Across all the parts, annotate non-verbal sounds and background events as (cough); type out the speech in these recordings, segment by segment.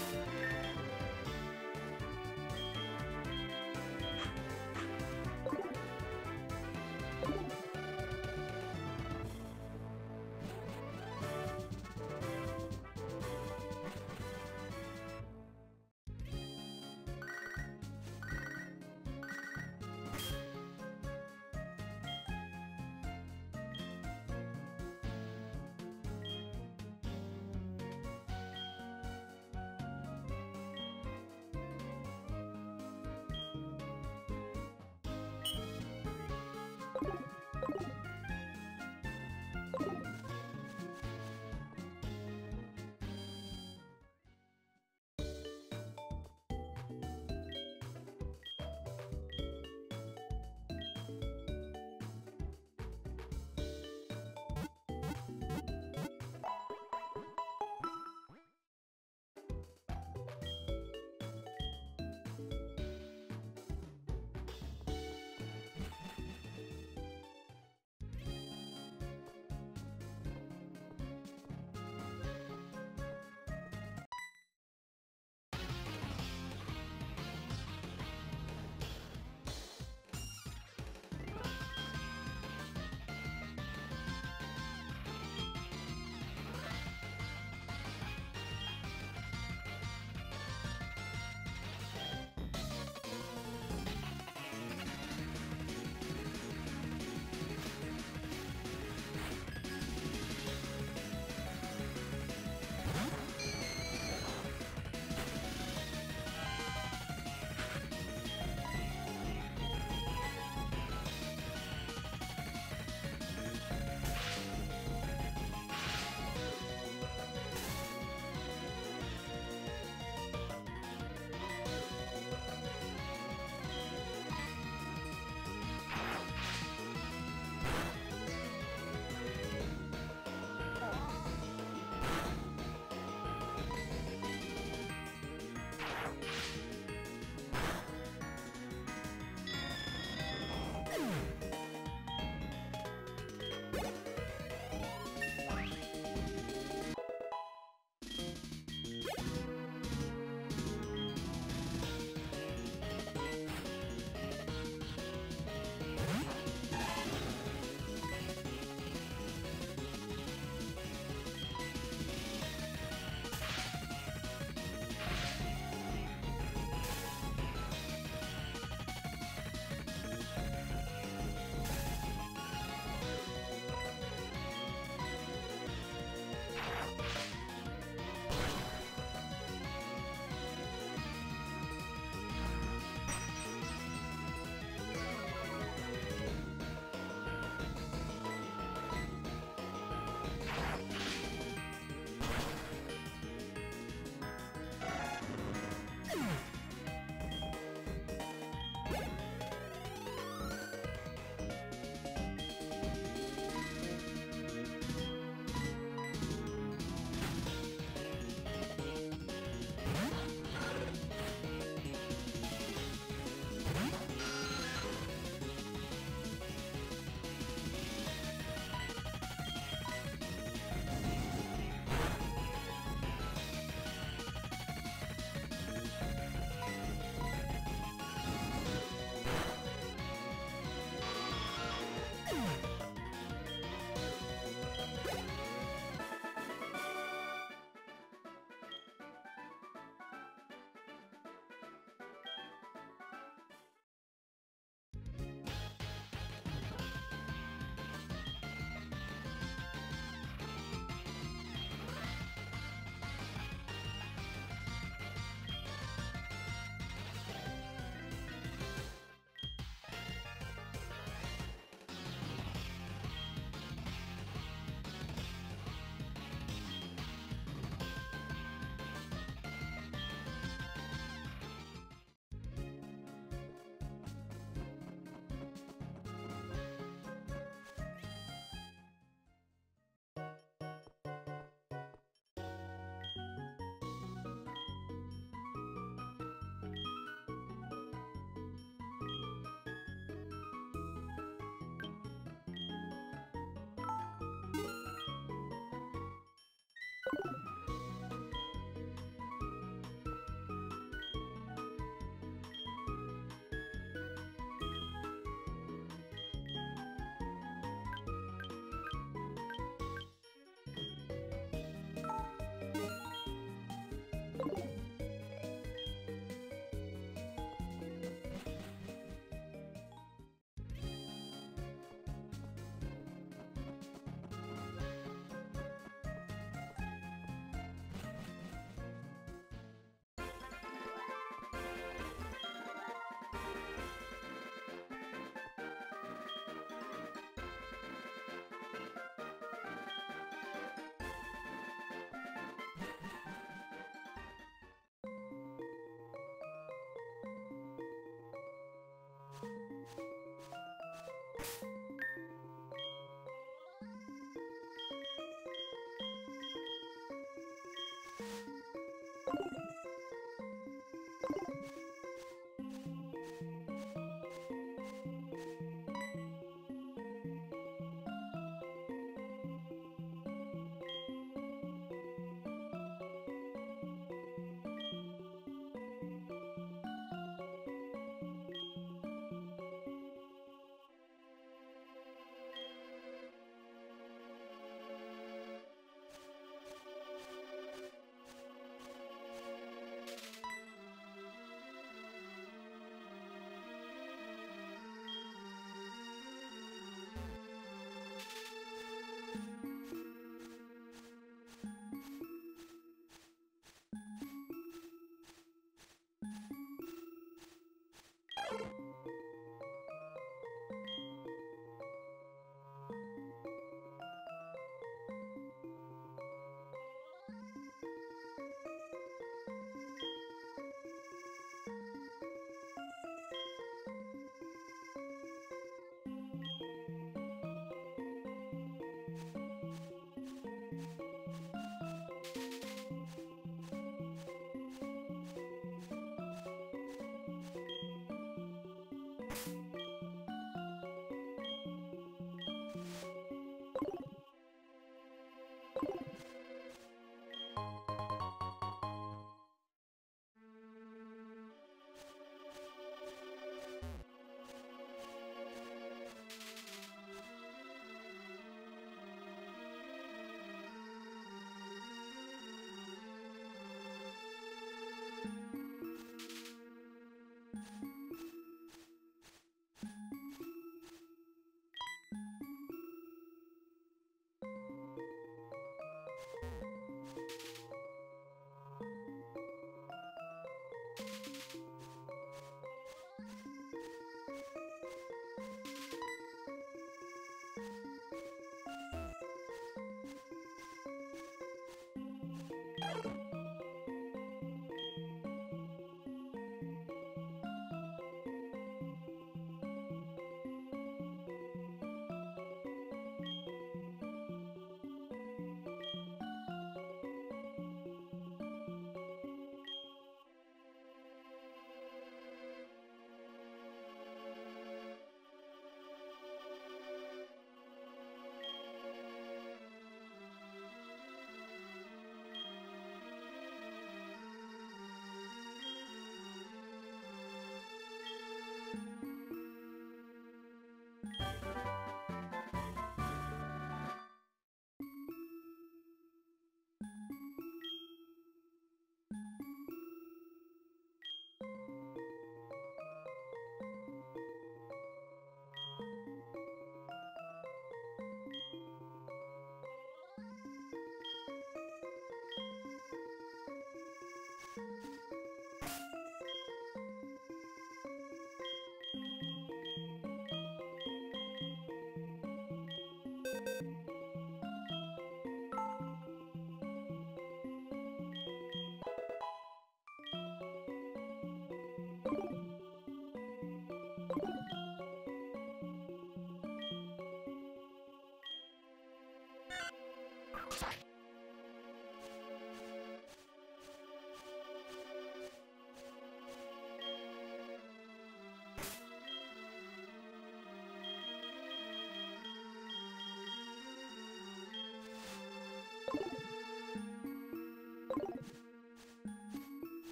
life.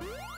Woo! (laughs)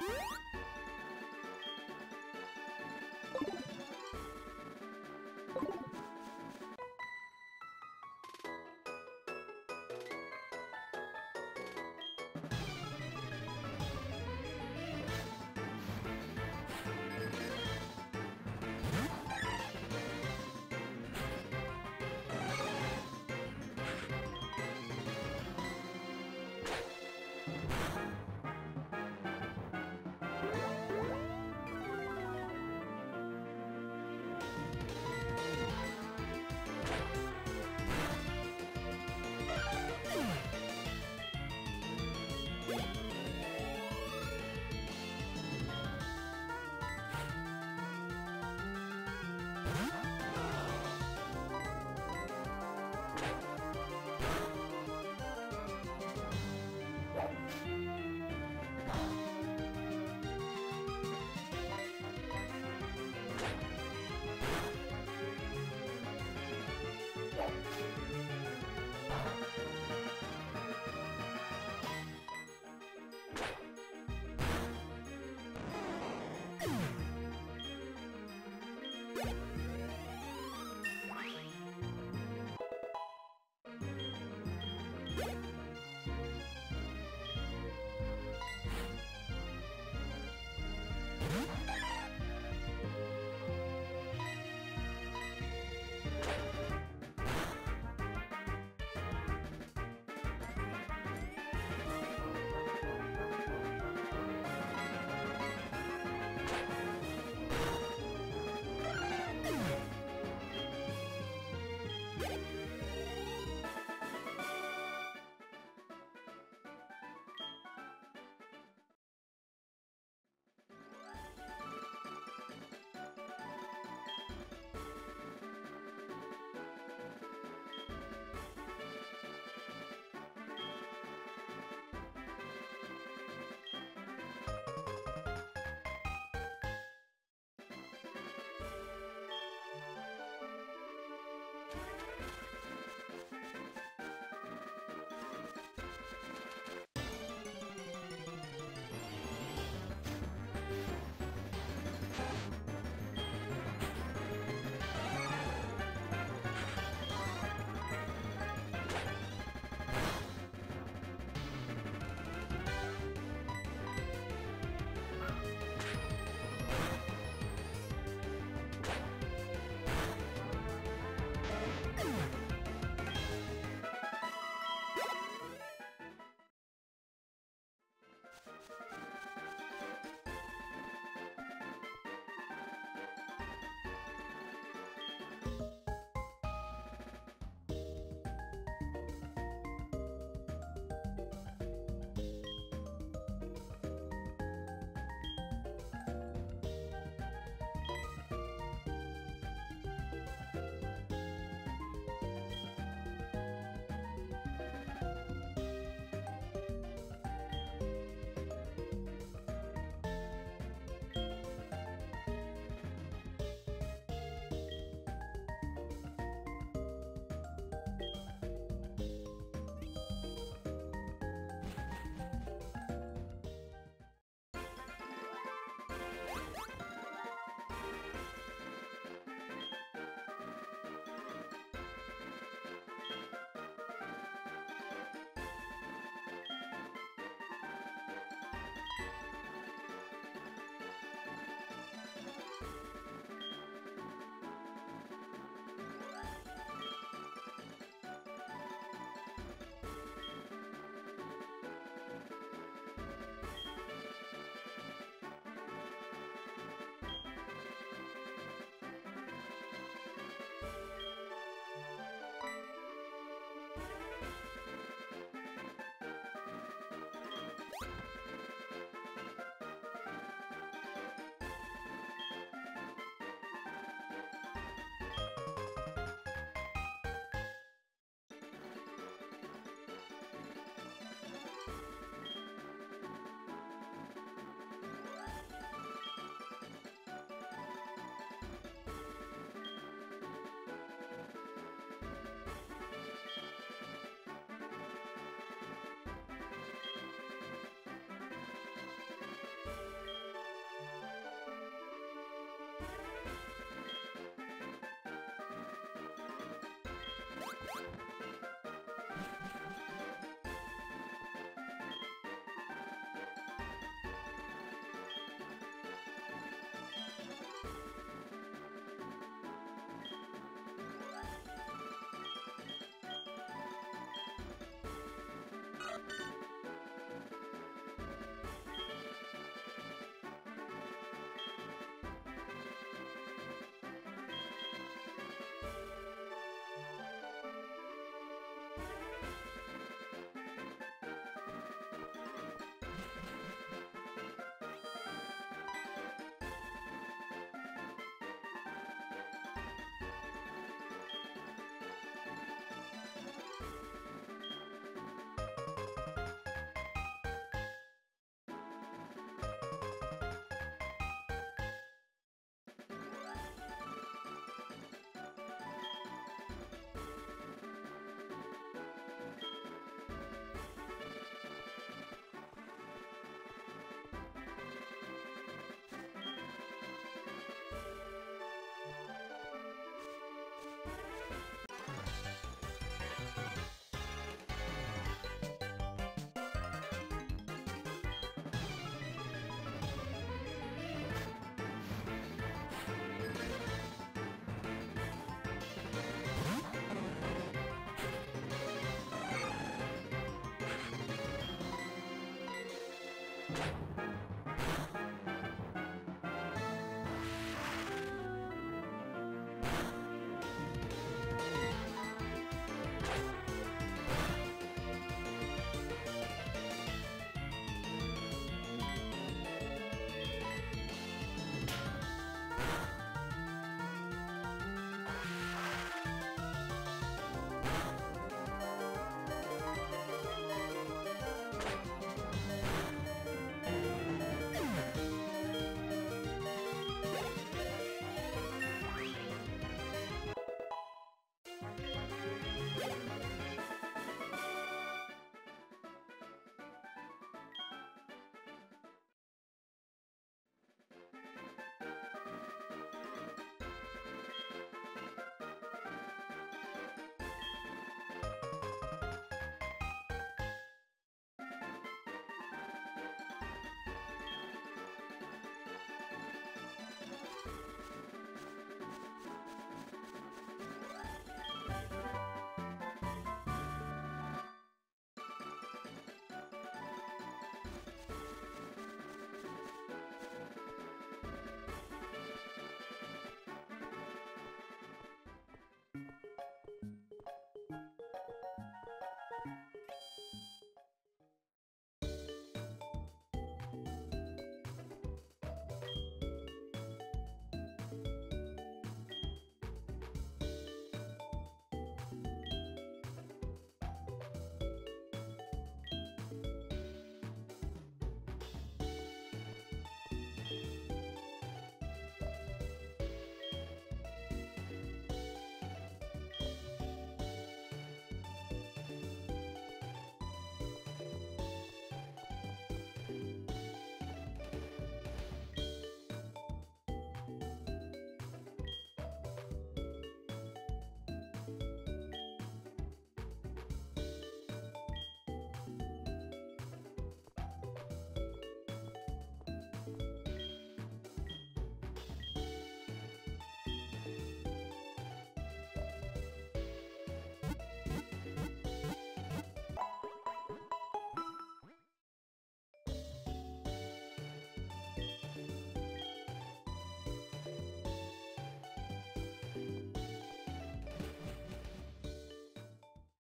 you